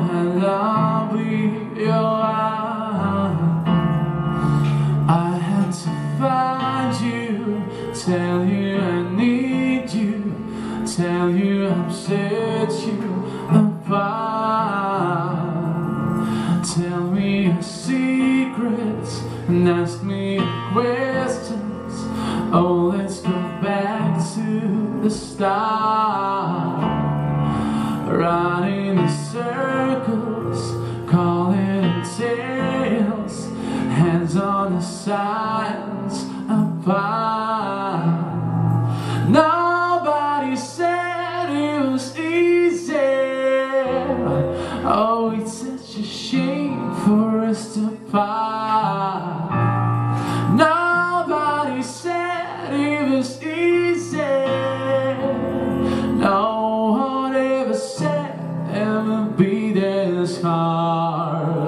lovely you I had to find you Tell you I need you Tell you I've set you apart Tell me your secrets And ask me questions. Oh, let's go back to the start. Running sides apart. Nobody said it was easy. Oh, it's such a shame for us to part. Nobody said it was easy. No one ever said it would be this hard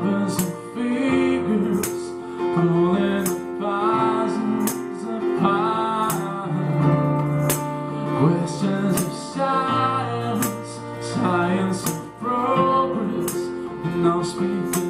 Questions of science, science of progress, no speak